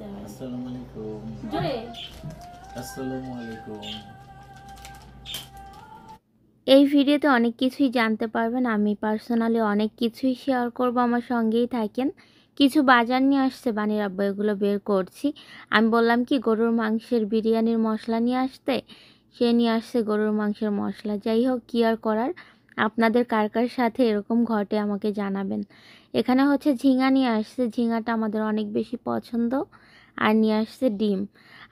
করতে হয় আসসালামু আলাইকুম জোরে। আসসালামু আলাইকুম এই ভিডিওতে অনেক কিছুই জানতে পারবেন। আমি পার্সোনালি অনেক কিছুই শেয়ার করব আমার সঙ্গেই থাকেন। কিছু বাজার নিয়ে আসছে বানির আব্বা এগুলো বের করছি। আমি বললাম কি গরুর মাংসের বিরিয়ানির মশলা নিয়ে আসতে? সে নিয়ে আসছে গরুর মাংসের মশলা। যাই হোক কী আর করার? আপনাদের কার কার সাথে এরকম ঘটে আমাকে জানাবেন। এখানে হচ্ছে ঝিঙা নিয়ে আসছে। ঝিঙাটা আমাদের অনেক বেশি পছন্দ। আর নিয়ে আসছে ডিম।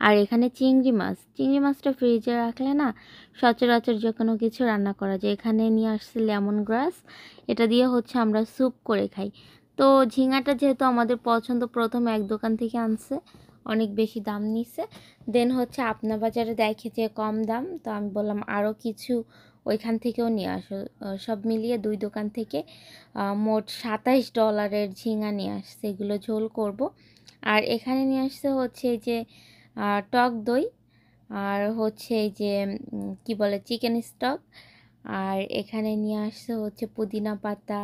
আর এখানে চিংড়ি মাছ। চিংড়ি মাছটা ফ্রিজে রাখলে না সচরাচর যে কোনো কিছু রান্না করা যায়। এখানে নিয়ে আসছে লেমন গ্রাস। এটা দিয়ে হচ্ছে আমরা স্যুপ করে খাই। তো ঝিঙাটা যেহেতু আমাদের পছন্দ, প্রথম এক দোকান থেকে আনছে, অনেক বেশি দাম নিছে। দেন হচ্ছে আপনা বাজারে দেখে যে কম দাম, তো আমি বললাম আরও কিছু ওইখান থেকেও নিয়ে আসো। সব মিলিয়ে দুই দোকান থেকে মোট সাতাইশ ডলারের ঝিঙা নিয়ে আসছে। এগুলো ঝোল করব। আর এখানে নিয়ে আসছে হচ্ছে যে টক দই, আর হচ্ছে এই যে কি বলে, চিকেন স্টক। আর এখানে নিয়ে আসছে হচ্ছে পুদিনা পাতা,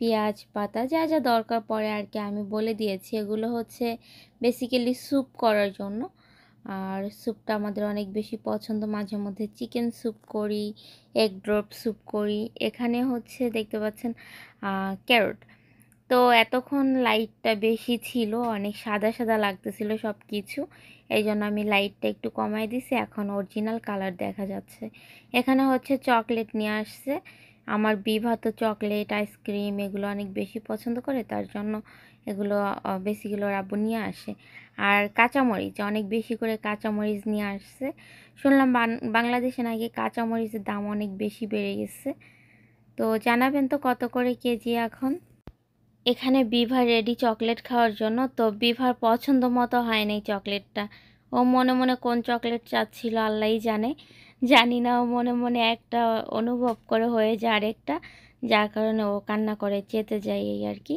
পেঁয়াজ পাতা, যা যা দরকার পড়ে আর কি আমি বলে দিয়েছি। এগুলো হচ্ছে বেসিক্যালি স্যুপ করার জন্য। আর স্যুপটা আমাদের অনেক বেশি পছন্দ। মাঝে মধ্যে চিকেন স্যুপ করি এগ ড্রপ স্যুপ করি। এখানে হচ্ছে দেখতে পাচ্ছেন ক্যারট তো এতক্ষণ লাইটটা বেশি ছিল, অনেক সাদা সাদা লাগতেছিল সব কিছু এই জন্য আমি লাইটটা একটু কমাই দিছি। এখন অরিজিনাল কালার দেখা যাচ্ছে। এখানে হচ্ছে চকলেট নিয়ে আসছে। আমার বিভা তো চকলেট আইসক্রিম এগুলো অনেক বেশি পছন্দ করে, তার জন্য এগুলো বেশিগুলো রাব্বু নিয়ে আসে। আর কাঁচামরিচ, অনেক বেশি করে কাঁচামরিচ নিয়ে আসছে। শুনলাম বাংলাদেশে নাকি কাঁচামরিচের দাম অনেক বেশি বেড়ে গেছে। তো জানাবেন তো কত করে কেজি এখন? এখানে বিভা রেডি চকলেট খাওয়ার জন্য, তো বিভার পছন্দ মতো হয় নাই চকলেটটা। ও মনে মনে কোন চকলেট চাচ্ছিল আল্লাহই জানে। জানি না, ও মনে মনে একটা অনুভব করে হয়ে যায় আরেকটা, যার কারণে ও কান্না করে চেতে যায় এই আর কি।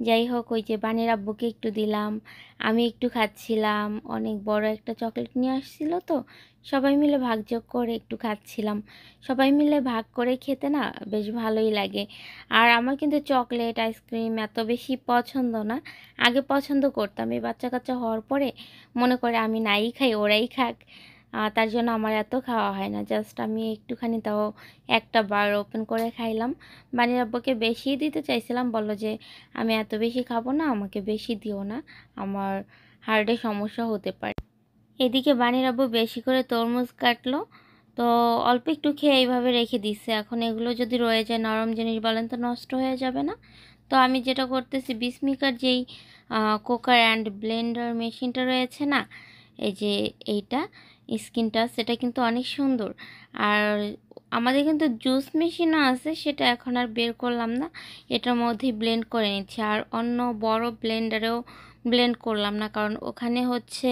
যাই হোক ওই যে বানির আব্বুকে একটু দিলাম, আমি একটু খাচ্ছিলাম, অনেক বড় একটা চকলেট নিয়ে আসছিল তো, সবাই মিলে ভাগযোগ করে একটু খাচ্ছিলাম। সবাই মিলে ভাগ করে খেতে না বেশ ভালোই লাগে। আর আমার কিন্তু চকলেট, আইসক্রিম এত বেশি পছন্দ না, আগে পছন্দ করতাম। এই বাচ্চা কাচ্চা হওয়ার পরে মনে করে আমি নাই খাই, ওরাই খাক। তার জন্য আমার এত খাওয়া হয় না। জাস্ট আমি একটুখানি তাও একটা বার ওপেন করে খাইলাম। বানির আব্বুকে বেশি দিতে চাইছিলাম, বলল যে, আমি এত বেশি খাব না, আমাকে বেশি দিও না, আমার হার্টে সমস্যা হতে পারে। এদিকে বানির আব্বু বেশি করে তরমুজ কাটলো। তো অল্প একটু খেয়ে এইভাবে রেখে দিচ্ছে এখন এগুলো যদি রয়ে যায়, নরম জিনিস বলেন তো নষ্ট হয়ে যাবে না। তো আমি যেটা করতেছি, বিসমিকার যেই কোকার অ্যান্ড ব্লেন্ডার মেশিনটা রয়েছে না, এই যে এইটা স্কিনটা, সেটা কিন্তু অনেক সুন্দর। আর আমাদের কিন্তু জুস মেশিনও আছে, সেটা এখন আর বের করলাম না। এটার মধ্যেই ব্লেন্ড করে নিচ্ছি। আর অন্য বড় ব্লেন্ডারেও ব্লেন্ড করলাম না, কারণ ওখানে হচ্ছে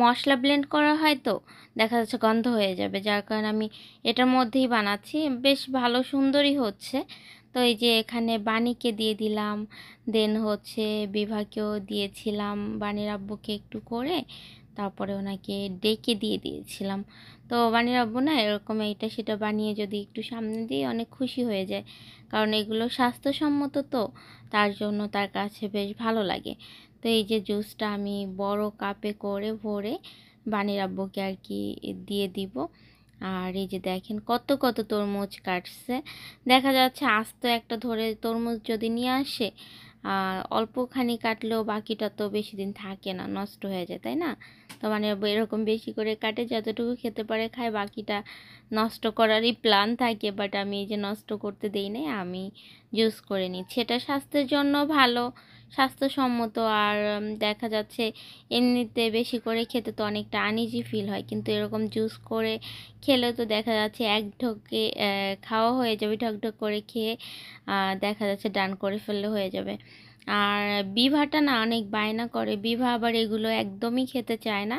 মশলা ব্লেন্ড করা হয় তো, দেখা যাচ্ছে গন্ধ হয়ে যাবে। যার কারণে আমি এটার মধ্যেই বানাচ্ছি। বেশ ভালো, সুন্দরই হচ্ছে। তো এই যে এখানে বাণীকে দিয়ে দিলাম দেন হচ্ছে বিভাকেও দিয়েছিলাম বাণীর আব্বুকে একটু করে। তারপরে ওনাকে ডেকে দিয়ে দিয়েছিলাম। তো বাণীর আব্বু না, এরকম এইটা সেটা বানিয়ে যদি একটু সামনে দিয়ে অনেক খুশি হয়ে যায়। কারণ এগুলো স্বাস্থ্যসম্মত তো, তার জন্য তার কাছে বেশ ভালো লাগে। তো এই যে জুসটা আমি বড় কাপে করে ভরে বাণীর আব্বুকে আর কি দিয়ে দিব। আর এই যে দেখেন কত কত তরমুজ কাটছে। দেখা যাচ্ছে আস্ত একটা ধরে তরমুজ যদি নিয়ে আসে অল্পখানি কাটলেও বাকিটা তো বেশি দিন থাকে না, নষ্ট হয়ে যায়, তাই না? তো মানে এরকম বেশি করে কাটে যতটুকু খেতে পারে, খায়, বাকিটা নষ্ট করারই প্ল্যান থাকে বাট আমি এই যে নষ্ট করতে দেই নাই, আমি জুস করে নিচ্ছি। এটা স্বাস্থ্যের জন্য ভালো স্বাস্থ্যসম্মত আর দেখা যাচ্ছে এমনিতে বেশি করে খেতে তো অনেকটা আনইজি ফিল হয়। কিন্তু এরকম জুস করে খেলে তো দেখা যাচ্ছে এক ঢোকে খাওয়া হয়ে যাবে, ঢক ঢক করে খেয়ে দেখা যাচ্ছে ডান করে ফেললে হয়ে যাবে। আর বিভাটা না অনেক বায়না করে। বিভা আবার এগুলো একদমই খেতে চায় না।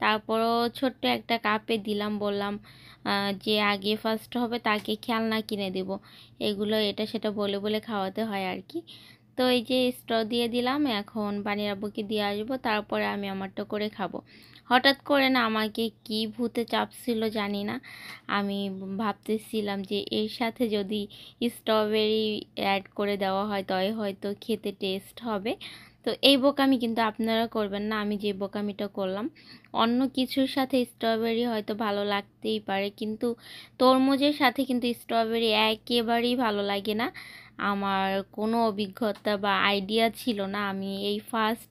তারপরও ছোট্ট একটা কাপে দিলাম, বললাম যে আগে ফার্স্ট হবে তাকে খেলনা কিনে দেব। এগুলো এটা সেটা বলে বলে খাওয়াতে হয় আর কি। তো এই যে স্ট্র দিয়ে দিলাম, এখন বানির আব্বুকে দিয়ে আসব, তারপরে আমি আমারটা করে খাব। হঠাৎ করে না আমাকে কি ভূতে চাপছিল জানি না। আমি ভাবতেছিলাম যে এর সাথে যদি স্ট্রবেরি অ্যাড করে দেওয়া হয় তবে হয়তো খেতে টেস্ট হবে। তো এই বোকামি কিন্তু আপনারা করবেন না, আমি যে বোকামিটা করলাম। অন্য কিছুর সাথে স্ট্রবেরি হয়তো ভালো লাগতেই পারে, কিন্তু তরমুজের সাথে কিন্তু স্ট্রবেরি একেবারেই ভালো লাগে না। আমার কোনো অভিজ্ঞতা বা আইডিয়া ছিল না, আমি এই ফার্স্ট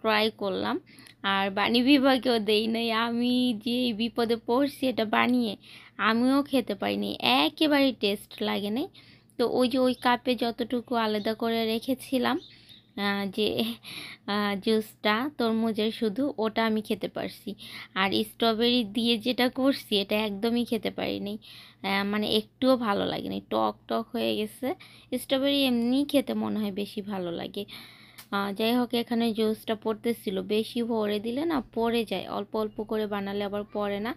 ট্রাই করলাম। আর বাণী বিভাগেও দেই নাই, আমি যে বিপদে পড়ছি এটা বানিয়ে আমিও খেতে পারিনি, একেবারেই টেস্ট লাগে নাই। তো ওই যে ওই কাপে যতটুকু আলাদা করে রেখেছিলাম যে জুসটা তরমুজের শুধু ওটা আমি খেতে পারছি। আর স্ট্রবেরি দিয়ে যেটা করছি, এটা একদমই খেতে পারিনি। মানে একটুও ভালো লাগেনি। টক টক হয়ে গেছে। স্ট্রবেরি এমনি খেতে মনে হয় বেশি ভালো লাগে। যাই হোক, এখানে জুসটা পড়তেছিল। বেশি ভরে দিলে না পড়ে যায়। অল্প অল্প করে বানালে আবার পড়ে না।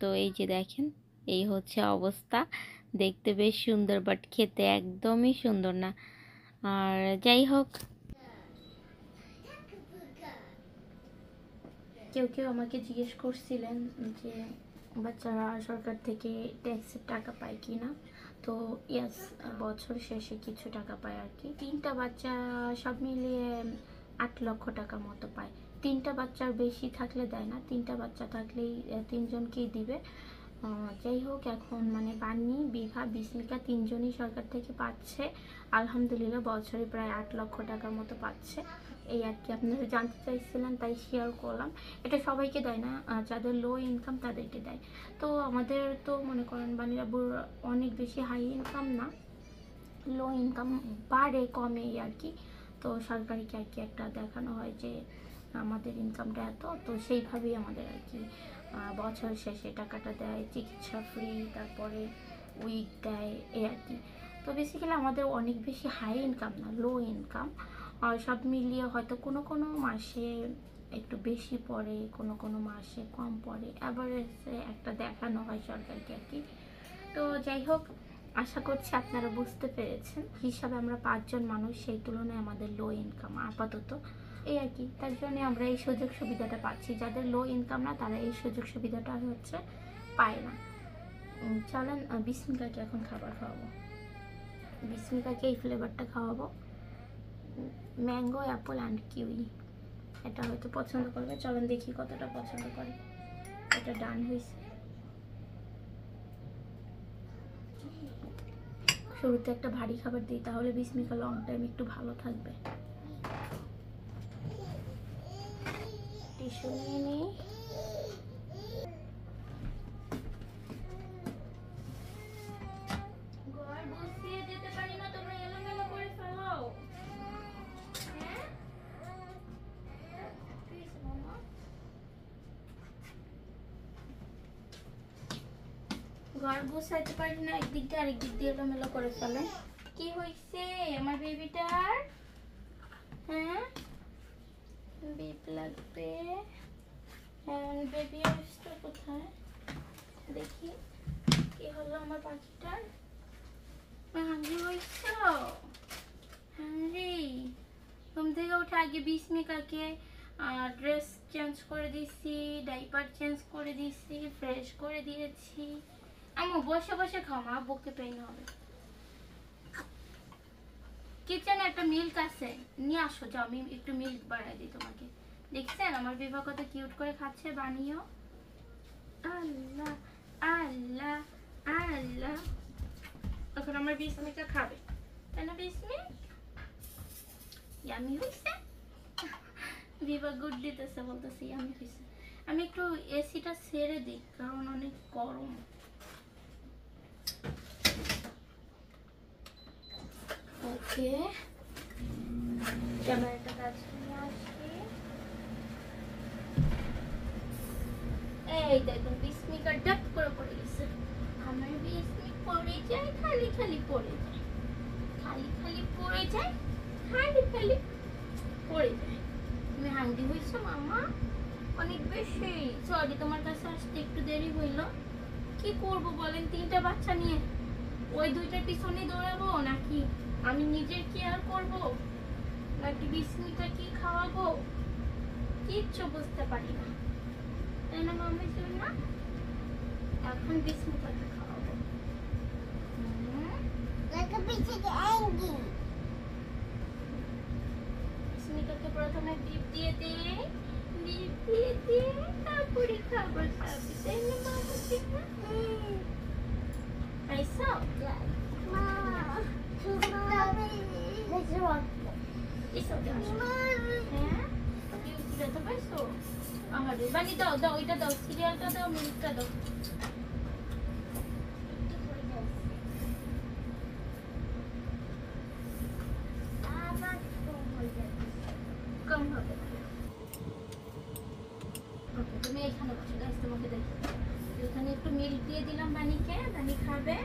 তো এই যে দেখেন, এই হচ্ছে অবস্থা। দেখতে বেশ সুন্দর বাট খেতে একদমই সুন্দর না। আর যাই হোক। কেউ কেউ আমাকে জিজ্ঞেস করছিলেন যে, বাচ্চারা সরকার থেকে ট্যাক্সের টাকা পায় কি না তো ইয়াস বছর শেষে কিছু টাকা পায় আর কি। তিনটা বাচ্চা সব মিলিয়ে আট লক্ষ টাকা মতো পায়। তিনটা বাচ্চার বেশি থাকলে দেয় না, তিনটা বাচ্চা থাকলেই, তিনজনকেই দিবে। যাই হোক এখন মানে বান্নি বিভা বিস্মিকা তিনজনই সরকার থেকে পাচ্ছে। আলহামদুলিল্লাহ, বছরে প্রায় আট লক্ষ টাকার মতো পাচ্ছে। এই আর কি আপনারা জানতে চাইছিলেন, তাই শেয়ার করলাম। এটা সবাইকে দেয় না যাদের লো ইনকাম তাদেরকে দেয়। তো আমাদের তো মনে করেন বানিরাবুর অনেক বেশি হাই ইনকাম না। লো ইনকাম বাড়ে, কমে আর কি। তো সরকারিকে আর কি একটা দেখানো হয় যে, আমাদের ইনকামটা এত, তো সেইভাবেই আমাদের আর কি বছর শেষে টাকাটা দেয়, চিকিৎসা ফ্রি তারপরে উইক দেয় এ আর কি। তো বেসিক্যালি আমাদের অনেক বেশি হাই ইনকাম না লো ইনকাম আর সব মিলিয়ে হয়তো কোনো কোনো মাসে একটু বেশি পড়ে, কোনো কোনো মাসে কম পড়ে। অ্যাভারেজে একটা দেখানো হয় সরকারকে আর কি। তো যাই হোক, আশা করছি আপনারা বুঝতে পেরেছেন। হিসাবে আমরা পাঁচজন মানুষ, সেই তুলনায় আমাদের লো ইনকাম আপাতত। এই আর কি, তার জন্য আমরা এই সুযোগ সুবিধাটা পাচ্ছি। যাদের লো ইনকাম না, তারা এই সুযোগ সুবিধাটা হচ্ছে পায় না। চলেন বিস্মিকাকে এখন খাবার খাওয়াবো। বিস্মিকাকে এই ফ্লেভারটা খাওয়াবো। ম্যাঙ্গো অ্যাপল অ্যান্ড কিউই এটা হয়তো পছন্দ করবে। চলেন দেখি কতটা পছন্দ করে। এটা ডান হয়েছে। শুরুতে একটা ভারী খাবার দিই, তাহলে বিস্মিকা লং টাইম একটু ভালো থাকবে। টিস্যু নিয়ে নিই। ঘর ফেলো হ্যাঁ? বসাইতে পারি না, একদিক দিয়ে আরেক দিক দিয়ে এলোমেলো করে ফেলে। কি হয়েছে আমার বেবিটার হ্যাঁ বিপ লাগবে। বেবি অবস্থা কোথায়? দেখি। কি হলো আমার পাখিটার? হাঙ্গি হয়েছ হাঙ্গি ঘুম থেকে উঠে আগে বিস্মিকাকে ড্রেস চেঞ্জ করে দিছি ডাইপার চেঞ্জ করে দিছি ফ্রেশ করে দিয়েছি। আমি বসে বসে খাও, মা, বুকে পেন হবে। কিচেনে একটা মিল্ক আছে। নিয়ে আসো, যাও, আমি একটু মিল্ক বাড়াই দিই তোমাকে। দেখছেন? আমার বিবাহ কত কিউট করে খাচ্ছে বানিয়েও আল্লাহ আল্লাহ আল্লাহ। এখন আমার বিস্মিকা খাবে। তাই না বিস্মি ইয়ামি হয়েছে বিবা গুড দিতেছে বলতেছে ইয়ামি হয়েছে আমি একটু এসিটা ছেড়ে দিই কারণ অনেক গরম। ওকে। ক্যামেরাটা কাছে নিয়ে আসি এই দেখুন বিস্মিকা ডাক করে পড়ে গেছে। আমার বিস্মিক পড়ে যায়, খালি খালি পড়ে যায়। খালি খালি পড়ে যায়, খালি খালি পড়ে যায়। তুমি হাঙ্গি হয়েছো, মামা? অনেক বেশি। সরি তোমার কাছে আসতে একটু দেরি হইল। কি করব বলেন, তিনটা বাচ্চা নিয়ে। ওই দুইটা টিউশনে দৌড়াবো নাকি আমি নিজের কেয়ার করব? নাকি বিস্মিকা কি খাওয়াবো? কিচ্ছু বুঝতে পারি না। এখন বিস্মিকাকে খাওয়াবো হুম, Like a bit of Angie. বিস্মিকা বিস্মিকাকে প্রথমে ডিপ দিয়ে দে ডিপ দিয়ে দে তারপরে খাবার খাবি তাই না মামাকে পাইছো এসো আসো হ্যাঁ খেতে পাইছো আহারে বানি দাও দাও ওইটা দাও সিরিয়ালটা দাও মিল্কটা দাও কম হবে ওকে তুমি এখানে বসো গাইস তোমাকে দেখো এখানে একটু মিল্ক দিয়ে দিলাম বানিকে বানি খাবে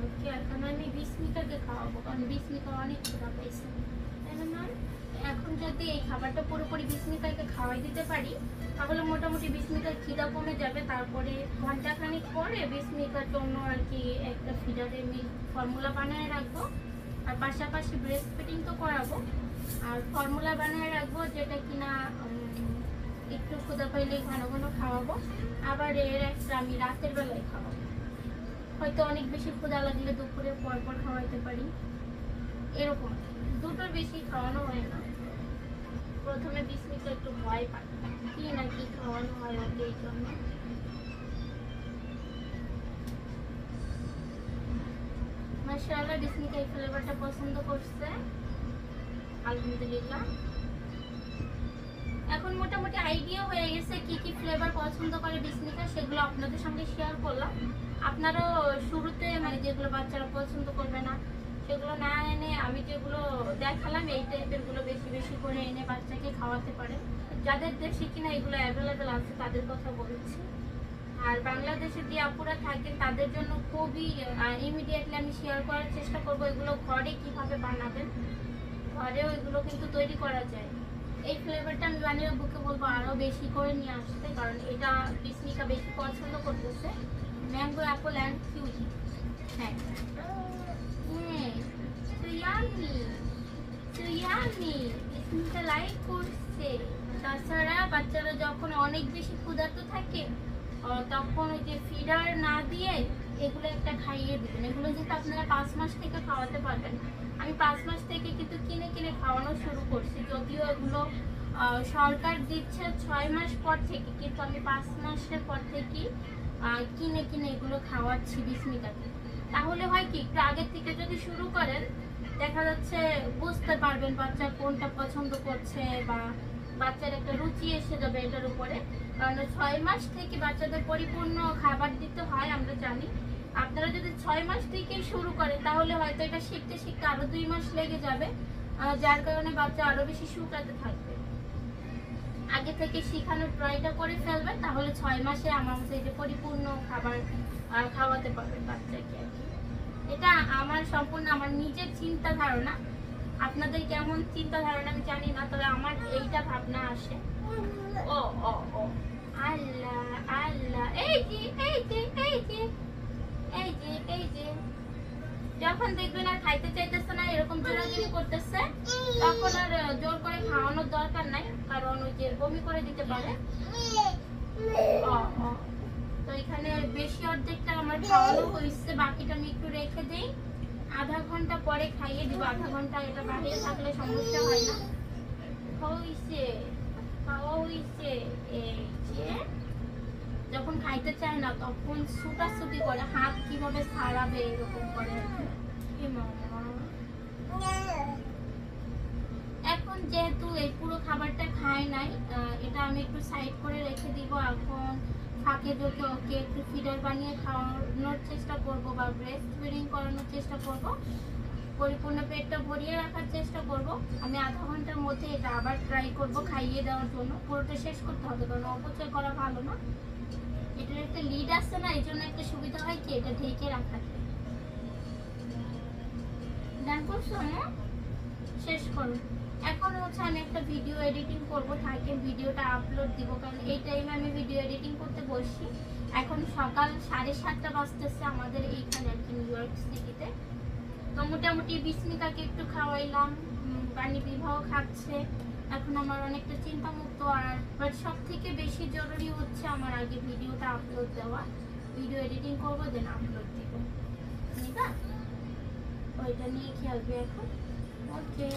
ওকে এখন আমি বিস্মিকাকে খাওয়াবো কারণ বিস্মিকা অনেক ক্ষুধা পাইছে তাই না ma'am? এখন যদি এই খাবারটা পুরোপুরি বিস্মিকাকে খাওয়াই দিতে পারি, তাহলে মোটামুটি বিস্মিকার খিদা কমে যাবে। তারপরে ঘন্টাখানিক পরে বিস্মিকার জন্য আর কি একটা ফিডারে মিল্ক ফর্মুলা বানিয়ে রাখব। আর পাশাপাশি ব্রেস্ট ফিটিং তো করাবো। আর ফর্মুলা বানিয়ে রাখব যেটা কিনা একটু ক্ষুদা পাইলে ঘন ঘন খাওয়াবো। আবার এর একটা আমি রাতের বেলায় খাওয়াবো। হয়তো অনেক বেশি ক্ষুদা লাগলে দুপুরে পর পর খাওয়াইতে পারি। এরকম দুটোর বেশি খাওয়ানো হয় না। প্রথমে বিস্মিকা একটু ভয় পায়। কি না কি খাওয়ানো হয় ওকে এই জন্য? বিস্মিকা এই ফ্লেভারটা পছন্দ করছে। আলহামদুলিল্লাহ। এখন মোটামুটি আইডিয়া হয়ে গেছে কি কি ফ্লেভার পছন্দ করে বিস্মিকা সেগুলো আপনাদের সঙ্গে শেয়ার করলাম। আপনারাও শুরুতে মানে যেগুলো বাচ্চারা পছন্দ করবে না, সেগুলো না আমি যেগুলো দেখালাম, এই টাইপেরগুলো বেশি বেশি করে এনে বাচ্চাকে খাওয়াতে পারে। যাদের দেশে কিনা এগুলো অ্যাভেলেবেল আছে, তাদের কথা বলছি। আর বাংলাদেশে যে আপুরা থাকেন, তাদের জন্য খুবই ইমিডিয়েটলি আমি শেয়ার করার চেষ্টা করব এগুলো ঘরে কীভাবে বানাবেন। ঘরেও এগুলো কিন্তু তৈরি করা যায়। এই ফ্লেভারটা আমি বানিয়ে বুকে বলব আরও বেশি করে নিয়ে আসতে, কারণ এটা বিস্মিকা বেশি পছন্দ করতেছে। ম্যাঙ্গো অ্যাপল অ্যান্ড কিউই হ্যাঁ হ্যাঁ। তো ইয়ামি তো ইয়ামি বিস্মিকা লাইক করছে। তাছাড়া বাচ্চারা যখন অনেক বেশি ক্ষুধার্ত থাকে তখন ওই যে ফিডার না দিয়ে এগুলো একটা খাইয়ে দিবেন। এগুলো যেহেতু আপনারা পাঁচ মাস থেকে খাওয়াতে পারবেন। আমি পাঁচ মাস থেকে কিন্তু কিনে কিনে খাওয়ানো শুরু করছি। যদিও এগুলো সরকার দিচ্ছে ছয় মাস পর থেকে, কিন্তু আমি পাঁচ মাসের পর থেকেই কিনে কিনে এগুলো খাওয়াচ্ছি বিস্মিতাকে। তাহলে হয় কি, একটু আগের থেকে যদি শুরু করেন দেখা যাচ্ছে বুঝতে পারবেন বাচ্চা কোনটা পছন্দ করছে বা বাচ্চার একটা রুচি এসে যাবে এটার উপরে। কারণ ছয় মাস থেকে বাচ্চাদের পরিপূর্ণ খাবার দিতে হয়, আমরা জানি। আপনারা যদি ছয় মাস থেকে শুরু করেন, তাহলে হয়তো এটা শিখতে শিখতে আরও দুই মাস লেগে যাবে যার কারণে বাচ্চা আরও বেশি শুকাতে থাকবে। আগে থেকে শিখানোর ট্রাইটা করে ফেলবেন, তাহলে ছয় মাসে আমার মতো যে পরিপূর্ণ খাবার খাওয়াতে পারবেন বাচ্চাকে। এটা আমার সম্পূর্ণ আমার নিজের চিন্তা ধারণা আপনাদের কেমন চিন্তা ধারণা আমি জানি না তবে আমার এইটা ভাবনা আসে। ও ও ও। আল্লাহ আল্লাহ। এই যে এই যে এই যে এই যে এই যে। যখন দেখবেন আর খাইতে চাইতেছে না এরকম জোরাজুরি করতেছে তখন আর জোর করে খাওয়ানোর দরকার নাই কারণ ওই যে বমি করে দিতে পারে। ও, ও। তো এখানে বেশি অর্ধেকটা আমার খাওয়ানো হয়েছে বাকিটা আমি একটু রেখে দেই। আধা ঘণ্টা পরে খাইয়ে দিব আধা ঘণ্টা এটা বাইরে থাকলে সমস্যা হয় না। হইছে খাওয়া হইছে এই যে যখন খাইতে চায় না তখন ছুটাছুটি করে হাত কীভাবে ছাড়াবে এরকম করে এখন যেহেতু এই পুরো খাবারটা খায় নাই এটা আমি একটু সাইড করে রেখে দিব। এখন ফাঁকে যদি ওকে একটু ফিডার বানিয়ে খাওয়ানোর চেষ্টা করব বা ব্রেস্ট ফিডিং করানোর চেষ্টা করব। পরিপূর্ণ পেটটা ভরিয়ে রাখার চেষ্টা করব। আমি আধা ঘণ্টার মধ্যে এটা আবার ট্রাই করব খাইয়ে দেওয়ার জন্য। পুরোটা শেষ করতে হবে, কারণ অপচয় করা ভালো না। এটার একটা লিড আসছে না এই জন্য একটা সুবিধা হয় কি, এটা ঢেকে রাখাতে ডান করছ শেষ করুন এখন হচ্ছে আমি একটা ভিডিও এডিটিং করব থাকে ভিডিওটা আপলোড দিব। কারণ এই টাইমে আমি ভিডিও এডিটিং করতে বসি এখন সকাল সাড়ে সাতটা বাজতেছে আমাদের এইখানে আর কি নিউ ইয়র্ক সিটিতে তো মোটামুটি বিস্মিকাকে একটু খাওয়াইলাম বাণী বিবাহ খাচ্ছে। এখন আমার অনেকটা চিন্তামুক্ত আর বাট সব থেকে বেশি জরুরি হচ্ছে আমার আগে ভিডিওটা আপলোড দেওয়া। ভিডিও এডিটিং করব দেন আপলোড দিব। ঠিক আছে? ওইটা নিয়ে খেলবে এখন ওকে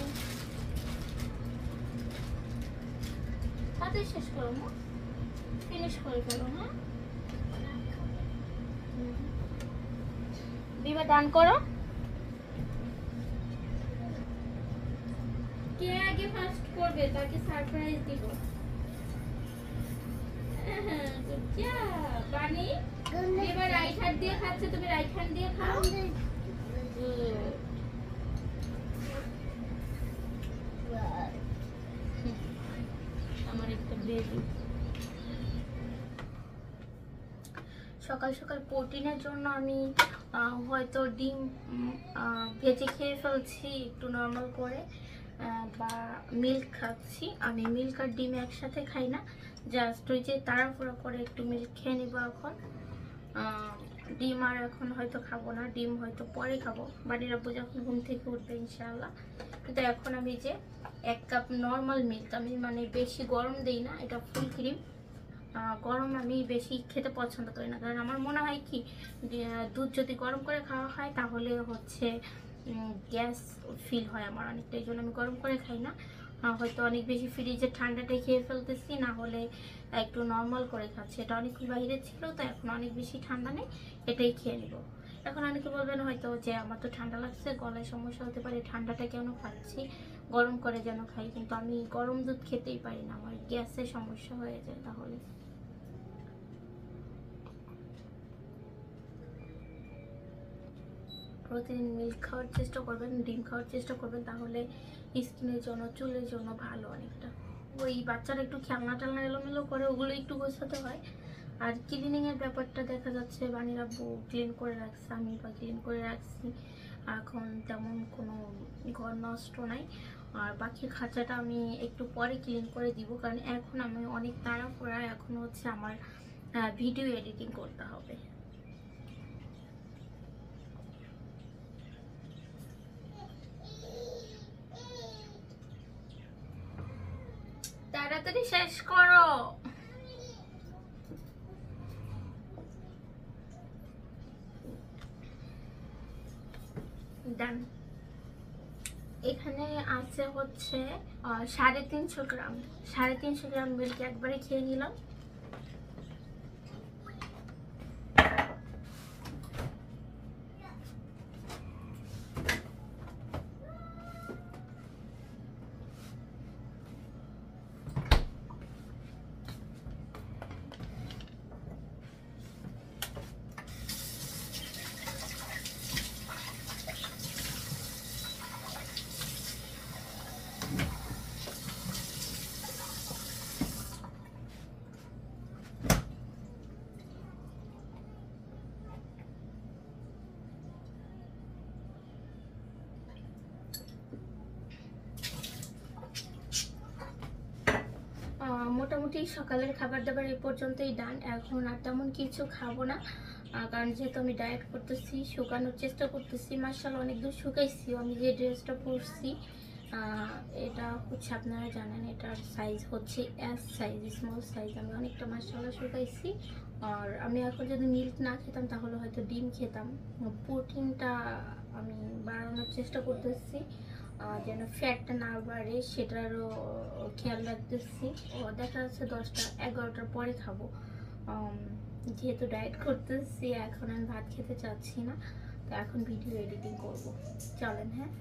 তাড়াতাড়ি শেষ করো মা ফিনিশ করে ফেলো হ্যাঁ। বিবা ডান করো। কে আগে ফার্স্ট করবে? তাকে সারপ্রাইজ দিব। হ্যাঁ, job. বানি। এবার রাইট দিয়ে খাচ্ছে তুমি রাইট হ্যান্ড দিয়ে খাও। Good. সকাল সকাল প্রোটিনের জন্য আমি হয়তো ডিম ভেজে খেয়ে ফেলছি একটু নর্মাল করে বা মিল্ক খাচ্ছি। আমি মিল্ক আর ডিম একসাথে খাই না। জাস্ট ওই যে তাড়াহুড়ো করে একটু মিল্ক খেয়ে নিব এখন। ডিম আর এখন হয়তো খাব না, ডিম হয়তো পরে খাব। বাড়ির আব্বু যখন ঘুম থেকে উঠবে ইনশাআল্লাহ। কিন্তু এখন আমি যে এক কাপ নর্মাল মিল্ক আমি মানে বেশি গরম দিই না, এটা ফুল ক্রিম গরম আমি বেশি খেতে পছন্দ করি না। কারণ আমার মনে হয় কি দুধ যদি গরম করে খাওয়া হয়, তাহলে হচ্ছে গ্যাস ফিল হয় আমার অনেকটা। এই জন্য আমি গরম করে খাই না। হয়তো অনেক বেশি ফ্রিজে ঠান্ডাটাই খেয়ে ফেলতেছি, না হলে একটু নর্মাল করে খাচ্ছি। এটা অনেকক্ষণ বাইরে ছিল, তো এখন অনেক বেশি ঠান্ডা নেই, এটাই খেয়ে নিব। এখন অনেকে বলবেন হয়তো যে আমার তো ঠান্ডা লাগছে, গলায় সমস্যা হতে পারে, ঠান্ডাটা কেন খাচ্ছি? গরম করে যেন খাই, কিন্তু আমি গরম দুধ খেতেই পারি না, আমার গ্যাসের সমস্যা হয়ে যায় তাহলে। প্রতিদিন মিল্ক খাওয়ার চেষ্টা করবেন, ডিম খাওয়ার চেষ্টা করবেন, তাহলে স্কিনের জন্য, চুলের জন্য ভালো অনেকটা। ওই বাচ্চারা একটু খেলনা টেলনা এলোমেলো করে, ওগুলো একটু গোছাতে হয় আর ক্লিনিং এর ব্যাপারটা দেখা যাচ্ছে বানির আব্বু ক্লিন করে রাখছে, আমি বা ক্লিন করে রাখছি। এখন তেমন কোনো ঘর নষ্ট নাই। আর বাকি খাঁচাটা আমি একটু পরে ক্লিন করে দিব, কারণ এখন আমি অনেক তাড়াহুড়া, এখন হচ্ছে আমার ভিডিও এডিটিং করতে হবে। তাড়াতাড়ি শেষ করো। ডান এখানে আছে হচ্ছে সাড়ে তিনশো গ্রাম। সাড়ে তিনশো গ্রাম মিল্ক একবারে খেয়ে নিলাম আহ, মোটামুটি সকালের খাবার দাবার এই পর্যন্তই ডান। এখন আর তেমন কিছু খাব না। কারণ যেহেতু আমি ডায়েট করতেছি, শুকানোর চেষ্টা করতেছি মার্শাল অনেক দূর শুকাইছি। আমি যে ড্রেসটা পরছি এটা হচ্ছে আপনারা জানেন, এটার সাইজ হচ্ছে এস সাইজ স্মল সাইজ আমি অনেকটা মার্শাল্লাহ শুকাইছি। আর আমি এখন যদি মিল্ক না খেতাম, তাহলে হয়তো ডিম খেতাম। প্রোটিনটা আমি বাড়ানোর চেষ্টা করতেছি। যেন ফ্যাটটা না বাড়ে, সেটারও খেয়াল রাখতেছি। ও দেখা যাচ্ছে দশটা, এগারোটার পরে খাব। যেহেতু ডায়েট করতেছি, এখন আমি ভাত খেতে চাচ্ছি না, তো এখন ভিডিও এডিটিং করব। চলেন হ্যাঁ?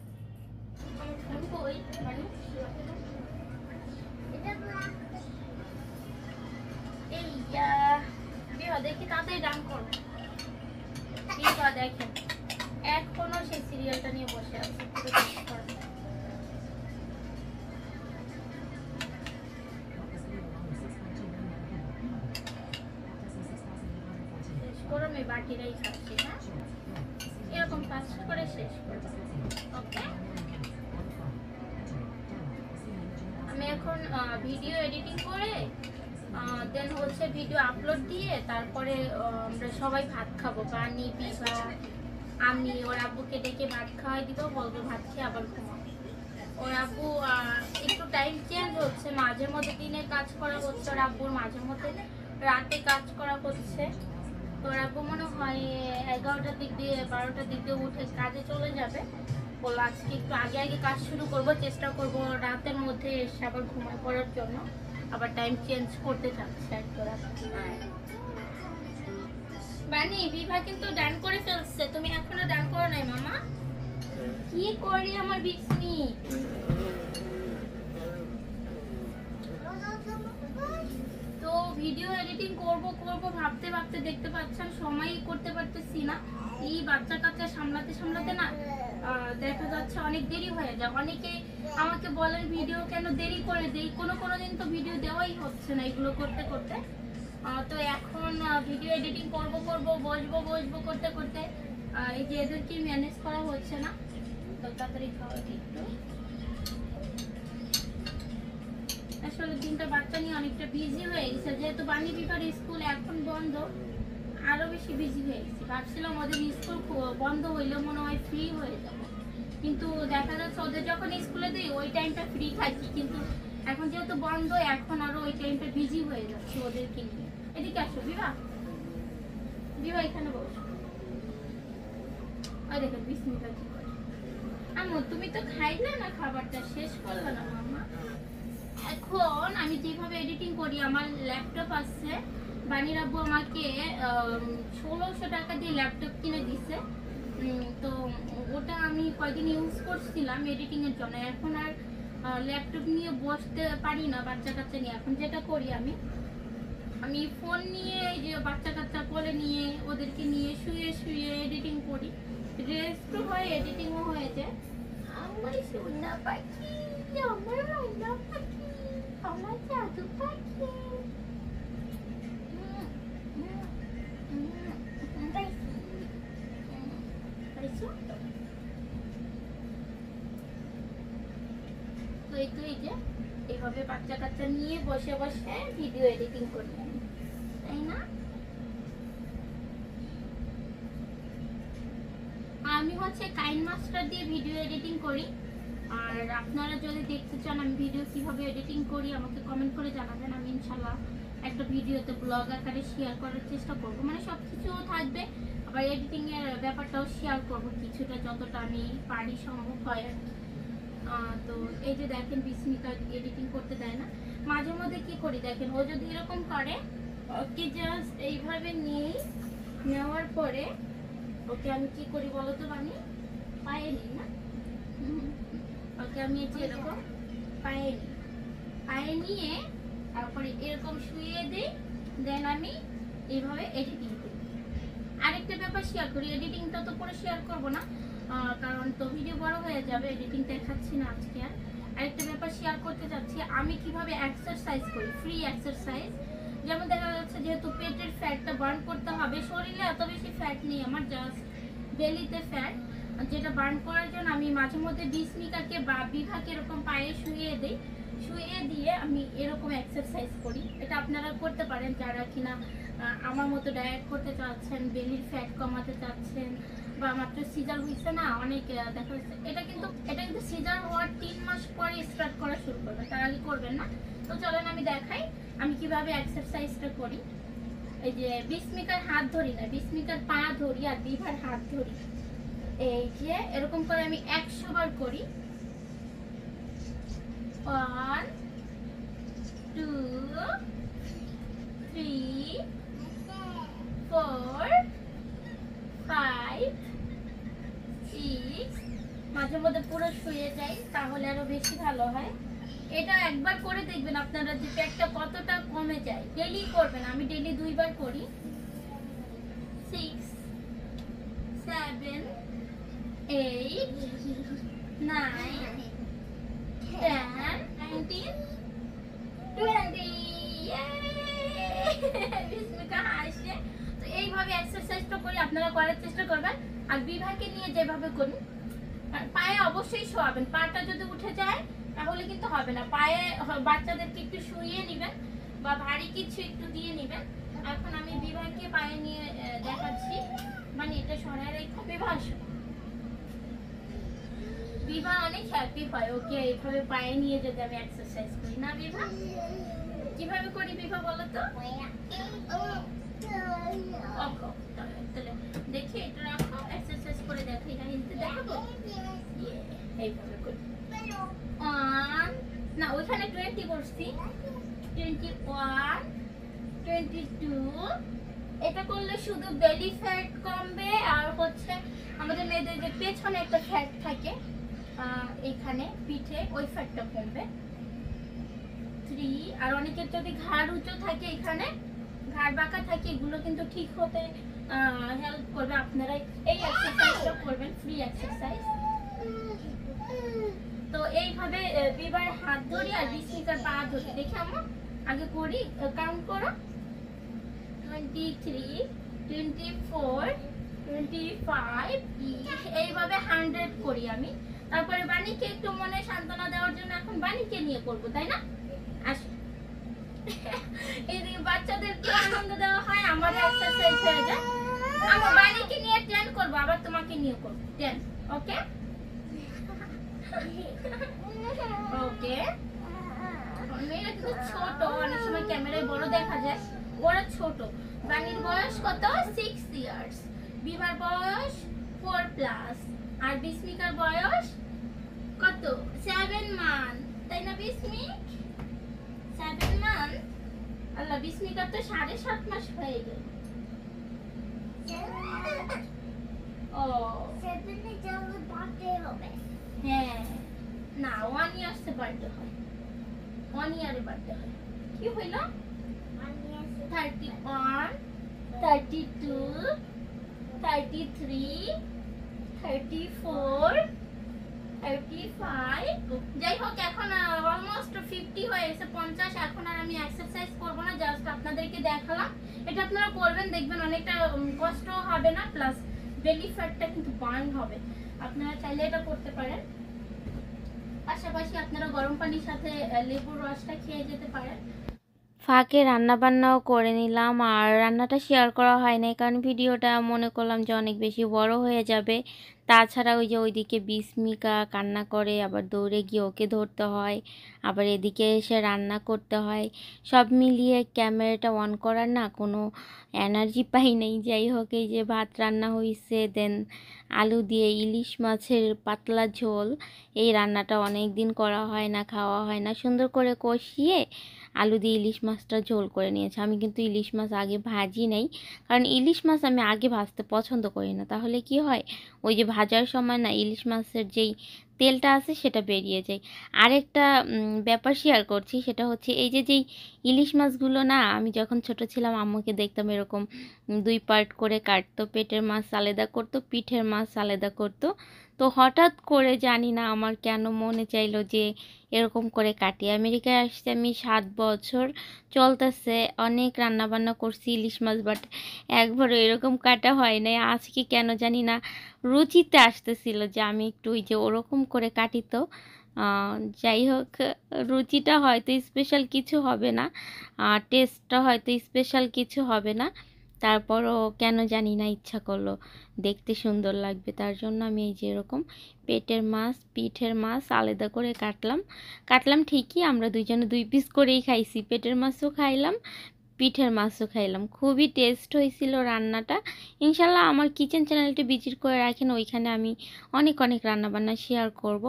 দেখি তাড়াতাড়ি ডান করো। দেখেন এখনও সেই সিরিয়ালটা নিয়ে বসে আছে বাকিরাই খাচ্ছি হ্যাঁ? এরকম ফাস্ট করে শেষ ওকে আমি এখন ভিডিও এডিটিং করে দেন হচ্ছে ভিডিও আপলোড দিয়ে তারপরে আমরা সবাই ভাত খাব। বানি, বিভা, আমি, ওর আব্বুকে ডেকে ভাত খাওয়াই দিব, বলব ভাত খেয়ে আবার ঘুমাবো ওর আব্বু একটু টাইম চেঞ্জ হচ্ছে মাঝে মধ্যে দিনে কাজ করা হচ্ছে, ওর আব্বুর মাঝে মধ্যে রাতে কাজ করা হচ্ছে। তো ওর আব্বু মনে হয় এগারোটার দিক দিয়ে, বারোটার দিক দিয়ে উঠে কাজে চলে যাবে। বলল, আজকে একটু আগে আগে কাজ শুরু করব, চেষ্টা করব রাতের মধ্যে এসে আবার ঘুমায় পড়ার জন্য। আবার টাইম চেঞ্জ করতে চাচ্ছে বানি, বিভা কিন্তু ডান করে ফেলছে। তুমি এখনও ডান করো নাই, মামা। কি করি আমার বিসমি ভিডিও এডিটিং করব করব, ভাবতে ভাবতে দেখতে পাচ্ছেন সময়ই করতে পারতেছি না। এই বাচ্চা কাচ্চা সামলাতে সামলাতে না দেখা যাচ্ছে অনেক দেরি হয়ে যায়। অনেকে আমাকে বলেন ভিডিও কেন দেরি করে দেই? কোনো কোনো দিন তো ভিডিও দেওয়াই হচ্ছে না এগুলো করতে করতে। তো এখন ভিডিও এডিটিং করব করব, বসবো বসবো করতে করতে। এই যে এদেরকে ম্যানেজ করা হচ্ছে না। তো তাড়াতাড়ি খাওয়া একটু। আসলে দিনটা বাচ্চা নিয়ে অনেকটা বিজি হয়ে গেছে। যেহেতু বিভার স্কুল এখন বন্ধ বেশি বিজি হয়ে ভাবছিলাম ওদের স্কুল বন্ধ হইলে মনে হয় ফ্রি হয়ে কিন্তু দেখা যাচ্ছে ওদের যখন স্কুলে দিই, ওই টাইমটা ফ্রি থাকি কিন্তু এখন যেহেতু বন্ধ, এখন ওই টাইমটা বিজি হয়ে যাচ্ছে ওদেরকে এদিকে আসো, বিভা। বিভা, এখানে বসো। দেখো, বিস্মিতা আমো তুমি তো খাইলে না খাবারটা? শেষ করলে না এখন আমি যেভাবে এডিটিং করি, আমার ল্যাপটপ আছে। বানির আব্বু আমাকে ষোলোশো টাকা দিয়ে ল্যাপটপ কিনে দিছে। তো ওটা আমি কয়দিন ইউজ করছিলাম এডিটিংয়ের জন্য। এখন আর ল্যাপটপ নিয়ে বসতে পারি না বাচ্চা কাচ্চা নিয়ে। এখন যেটা করি আমি আমি ফোন নিয়ে এই যে বাচ্চা কাচ্চা কোলে নিয়ে, ওদেরকে নিয়ে শুয়ে শুয়ে এডিটিং করি। রেস্টও হয় এডিটিংও হয়ে যায়। আমার সোনা পাখি, আমার ময়না পাখি আমার জাদু পাখি পাইছো? তো এই তো এই যে এইভাবে বাচ্চা কাচ্চা নিয়ে বসে বসে ভিডিও এডিটিং করি তাই না? আমি হচ্ছে কাইন মাস্টার দিয়ে ভিডিও এডিটিং করি। আর আপনারা যদি দেখতে চান আমি ভিডিও কীভাবে এডিটিং করি, আমাকে কমেন্ট করে জানাবেন আমি ইনশাল্লাহ একটা ভিডিওতে ব্লগ আকারে শেয়ার করার চেষ্টা করব মানে সব কিছু থাকবে, আবার এডিটিং এর ব্যাপারটাও শেয়ার করব কিছুটা যতটা আমি পারি সম্ভব হয় আর কি। তো এই যে দেখেন, বিস্মিতা এডিটিং করতে দেয় না মাঝে মধ্যে কি করি দেখেন, ও যদি এরকম করে, ওকে জাস্ট এইভাবে নিয়ে নেওয়ার পরে ওকে আমি কি করি বলো তো বানি পায়ে নিই না। ওকে আমি যে এরকম পায়ে নিই। পায়ে নিয়ে তারপরে এরকম শুয়ে দিই দেন আমি এইভাবে এডিটিং করি। আরেকটা ব্যাপার শেয়ার করি এডিটিংটা তো পুরো শেয়ার করব না কারণ তো ভিডিও বড় হয়ে যাবে এডিটিং দেখাচ্ছি না আজকে আর। আরেকটা ব্যাপার শেয়ার করতে চাচ্ছি, আমি কীভাবে এক্সারসাইজ করি ফ্রি এক্সারসাইজ যেমন দেখা যাচ্ছে যেহেতু পেটের ফ্যাটটা বার্ন করতে হবে, শরীরে এত বেশি ফ্যাট নেই আমার জাস্ট বেলিতে ফ্যাট যেটা বার্ন করার জন্য আমি মাঝে মধ্যে বিস্মিকাকে বা বিভাকে এরকম পায়ে শুয়ে দিই। শুয়ে দিয়ে আমি এরকম এক্সারসাইজ করি। এটা আপনারা করতে পারেন, যারা কিনা আমার মতো ডায়েট করতে চাচ্ছেন বেলির ফ্যাট কমাতে চাচ্ছেন, বা মাত্র সিজার হয়েছে না, অনেক দেখা যাচ্ছে, এটা কিন্তু এটা কিন্তু সিজার হওয়ার তিন মাস পরে স্টার্ট করা শুরু করবে। তার আগে করবেন না। তো চলেন আমি দেখাই, আমি কীভাবে এক্সারসাইজটা করি। এই যে বিস্মিকার হাত ধরি না বিস্মিকার পা ধরি আর বিভার হাত ধরি। এই যে, এরকম করে আমি একশো বার করি। One two three four five six মাঝে মধ্যে পুরো শুয়ে যাই, তাহলে আরও বেশি ভালো হয়। এটা একবার করে দেখবেন আপনারা যে পেটটা কতটা কমে যায়। ডেলি করবেন, আমি ডেলি দুইবার করি। সিক্স সেভেন যেভাবে করি পায়ে অবশ্যই শোয়াবেন। পাটা যদি উঠে যায়, তাহলে কিন্তু হবে না। পায়ে বাচ্চাদেরকে একটু শুইয়ে নেবেন বা ভারী কিছু একটু দিয়ে নেবেন। এখন আমি বিভাগকে পায়ে নিয়ে দেখাচ্ছি। মানে এটা সরাই রেখে আসো। বিভা অনেক হ্যাপি হয়। ওকে এইভাবে পায়ে নিয়ে যদি আমি এক্সারসাইজ করি। না বিভা? কীভাবে করি বিভা বলো তো? দেখি এটা রাখো এক্সারসাইজ করে দেখো, এটা হিলতে দেখাবো? না, ওইখানে টোয়েন্টি করছি। টোয়েন্টি ওয়ান টোয়েন্টি টু এটা করলে শুধু বেলি ফ্যাট কমবে, আর হচ্ছে আমাদের মেয়েদের যে পেছনে একটা ফ্যাট থাকে আহ, এইখানে পিঠে ওই ফ্যাটটা কমবে। থ্রি আর অনেকের যদি ঘাড় উঁচু থাকে এখানে ঘাড় বাঁকা থাকে এগুলো কিন্তু ঠিক হতে হেল্প করবে। আপনারা এই এক্সারসাইজটা করবেন ফ্রি এক্সারসাইজ তো এইভাবে বিবার হাত ধরি আর বিস্মিকার পা ধরি। দেখি আমরা আগে করি কাউন্ট করো। Twenty three twenty four twenty five এইভাবে হান্ড্রেড করি আমি। তারপরে বাণীকে একটু মনে সান্ত্বনা দেওয়ার জন্য এখন বাণীকে নিয়ে করব তাই না? আসো। এদিকে বাচ্চাদের কি আনন্দ দেওয়া হয় আমাদের এক্সারসাইজ হয়ে যায়। আমার বাণীকে নিয়ে টেন করব, আবার তোমাকে নিয়ে করব। টেন ওকে ওকে মেয়েরা কিন্তু ছোট, অনেক সময় ক্যামেরায় বড় দেখা যায়। ওরা ছোট। বাণীর বয়স কত? সিক্স ইয়ার্স বিবার বয়স ফোর প্লাস আর বিস্মিকার বয়স কত? সেভেন মান্থ তাই না বিস্মিক? সেভেন মান্থ আল্লাহ বিস্মিকার তো সাড়ে সাত মাস হয়ে গেল। হ্যাঁ। না ওয়ান হয়। ওয়ান হয়। কি thirty one thirty two thirty three যাই হোক এখন অলমোস্ট ফিফটি পঞ্চাশ, এখন আর আমি এক্সারসাইজ করব না জাস্ট আপনাদেরকে দেখালাম। এটা আপনারা কষ্ট হবে না কিন্তু চাইলে এটা করতে পারেন। পাশাপাশি আপনারা গরম পানির সাথে লেবুর রসটা খেয়ে যেতে পারেন। ফাঁকে রান্না বান্নাও করে নিলাম, আর রান্নাটা শেয়ার করা হয় নাই, কারণ ভিডিওটা মনে করলাম যে অনেক বেশি বড় হয়ে যাবে। তাছাড়া ওই যে ওইদিকে বিস্মিকা কান্না করে, আবার দৌড়ে গিয়ে ওকে ধরতে হয়, আবার এদিকে এসে রান্না করতে হয়। সব মিলিয়ে ক্যামেরাটা অন করার না কোনো এনার্জি পাই নেই। যাই হোক, এই যে ভাত রান্না হয়েছে দেন আলু দিয়ে ইলিশ মাছের পাতলা ঝোল। এই রান্নাটা অনেক দিন করা হয় না, খাওয়া হয় না। সুন্দর করে কষিয়ে আলু দিয়ে ইলিশ মাছটা ঝোল করে নিয়েছি। আমি কিন্তু ইলিশ মাছ আগে ভাজি নাই, কারণ ইলিশ মাছ আমি আগে ভাজতে পছন্দ করি না। তাহলে কি হয়? ওই যে ভাজার সময় না, ইলিশ মাছের যেই তেলটা আছে সেটা বেরিয়ে যায়। আরেকটা ব্যাপার শেয়ার করছি সেটা হচ্ছে এই যে, যেই ইলিশ মাছগুলো না, আমি যখন ছোট ছিলাম আম্মুকে দেখতাম এরকম দুই পার্ট করে কাটতো, পেটের মাছ আলাদা করতো, পিঠের মাছ আলাদা করতো। তো হঠাৎ করে জানি না আমার কেন মনে চাইলো যে, এরকম করে কাটি। আমেরিকায় আসতে আমি সাত বছর, চলতেছে, অনেক রান্না বান্না করছি ইলিশ মাছ বাট একবারও এরকম কাটা হয় নাই। আজকে কেন জানি না রুচিতে আসতেছিল যে আমি একটু ওই যে ওরকম করে কাটি তো। যাই হোক, রুচিটা হয়তো স্পেশাল কিছু হবে না টেস্টটা হয়তো স্পেশাল কিছু হবে না। তারপরও কেন জানি না ইচ্ছা করল, দেখতে সুন্দর লাগবে। তার জন্য আমি এই যে এরকম পেটের মাছ, পিঠের মাছ আলাদা করে কাটলাম। কাটলাম ঠিকই, আমরা দুইজনে দুই পিস করেই খাইছি। পেটের মাছও খাইলাম পিঠের মাছও খাইলাম। খুবই টেস্ট হয়েছিল রান্নাটা। ইনশাল্লাহ আমার কিচেন চ্যানেলটি ভিজিট করে রাখেন, ওইখানে আমি অনেক অনেক রান্নাবান্না শেয়ার করব।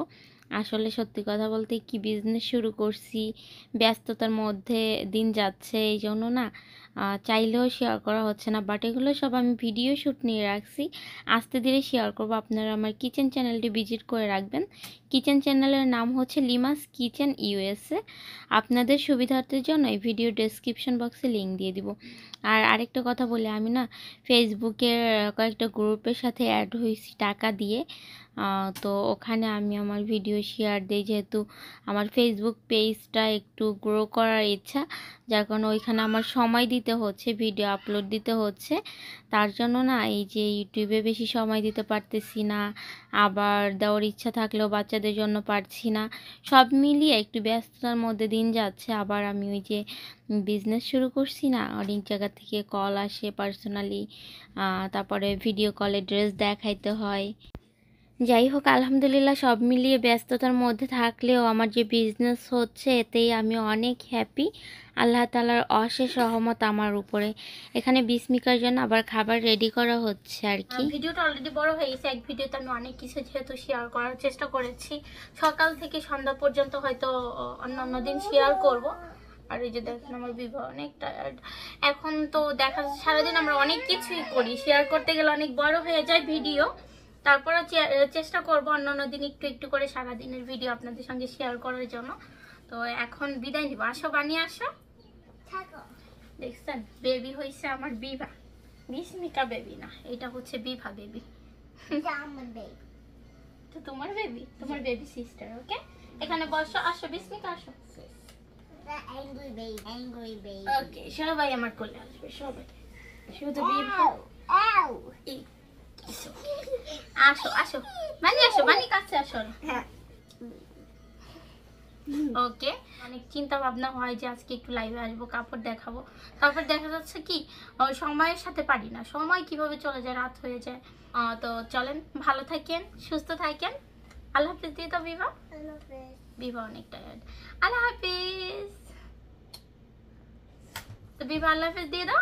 আসলে সত্যি কথা বলতে কি বিজনেস শুরু করছি, ব্যস্ততার মধ্যে দিন যাচ্ছে এই জন্য না চাইলেও শেয়ার করা হচ্ছে না বাট এগুলো সব আমি ভিডিও শ্যুট নিয়ে রাখছি। আস্তে ধীরে শেয়ার করব, আপনারা আমার কিচেন চ্যানেলটি ভিজিট করে রাখবেন। কিচেন চ্যানেলের নাম হচ্ছে লিমাস কিচেন ইউএসএ। আপনাদের সুবিধার্থের জন্য এই ভিডিও ডেসক্রিপশন বক্সে লিঙ্ক দিয়ে দিব। আর আরেকটা কথা বলি, আমি না ফেসবুকের কয়েকটা গ্রুপের সাথে অ্যাড হয়েছি টাকা দিয়ে। তো ওখানে আমি আমার ভিডিও শেয়ার দিই যেহেতু আমার ফেসবুক পেজটা একটু গ্রো করার ইচ্ছা। যার কারণে ওইখানে আমার সময় দিতে হচ্ছে ভিডিও আপলোড দিতে হচ্ছে। তার জন্য না এই যে ইউটিউবে বেশি সময় দিতে পারতেছি না, আবার দেওয়ার ইচ্ছা থাকলেও বাচ্চাদের জন্য পারছি না। সব মিলিয়ে একটু ব্যস্ততার মধ্যে দিন যাচ্ছে। আবার আমি ওই যে বিজনেস শুরু করছি না অনেক জায়গা থেকে কল আসে পার্সোনালি তারপরে ভিডিও কলে ড্রেস দেখাইতে হয়। যাই হোক, আলহামদুলিল্লাহ সব মিলিয়ে ব্যস্ততার মধ্যে থাকলেও আমার যে বিজনেস হচ্ছে, এতেই আমি অনেক হ্যাপি আল্লাহ তালার অশেষ সহমত আমার উপরে। এখানে বিস্মিকার জন্য আবার খাবার রেডি করা হচ্ছে আর কি। ভিডিওটা অলরেডি বড় হয়ে গেছে। এক ভিডিওতে আমি অনেক কিছু যেহেতু শেয়ার করার চেষ্টা করেছি। সকাল থেকে সন্ধ্যা পর্যন্ত হয়তো অন্য অন্য দিন শেয়ার করব। আর এই যে দেখেন আমার বিবাহ অনেক টায়ার্ড এখন তো দেখা, সারাদিন আমরা অনেক কিছুই করি। শেয়ার করতে গেলে অনেক বড় হয়ে যায় ভিডিও তারপরে চেষ্টা করব অন্য অন্য দিন একটু একটু করে সারাদিনের ভিডিও আপনাদের সঙ্গে শেয়ার করার জন্য। তো এখন বিদায় নিব। আসো বানিয়ে আসো। দেখছেন বেবি হয়েছে আমার বিভা। বিস্মিকা বেবি না এটা হচ্ছে বিভা বেবি তো তোমার বেবি তোমার বেবি সিস্টার ওকে এখানে বসো আসো বিস্মিকা আসো. ওকে সবাই আমার কোলে আসবে সবাই। শুধু বিভা। আসো। আসো মানে আসো মানে কাছে আসো। ওকে। অনেক চিন্তা ভাবনা হয় যে আজকে একটু লাইভে আসব কাপড় দেখাবো। তারপর দেখা যাচ্ছে কি সময়ের সাথে পারি না। সময় কীভাবে চলে যায় রাত হয়ে যায়। তো চলেন ভালো থাকেন সুস্থ থাকেন। আল্লাহ হাফিজ দিয়ে তো love it. অনেক টায়ার্ড আল্লাহ হাফিজ। তো বিভা আল্লাহ হাফিজ দিয়ে দাও.